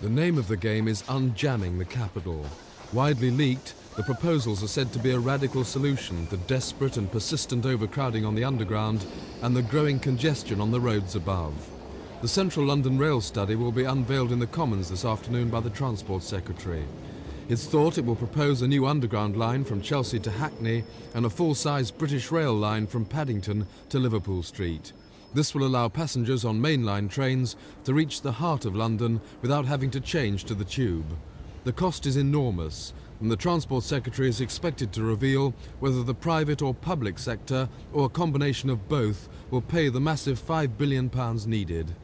The name of the game is Unjamming the Capital. Widely leaked, the proposals are said to be a radical solution to desperate and persistent overcrowding on the underground and the growing congestion on the roads above. The Central London Rail study will be unveiled in the Commons this afternoon by the Transport Secretary. It's thought it will propose a new underground line from Chelsea to Hackney and a full-size British Rail line from Paddington to Liverpool Street. This will allow passengers on mainline trains to reach the heart of London without having to change to the tube. The cost is enormous, and the Transport Secretary is expected to reveal whether the private or public sector, or a combination of both, will pay the massive £5 billion needed.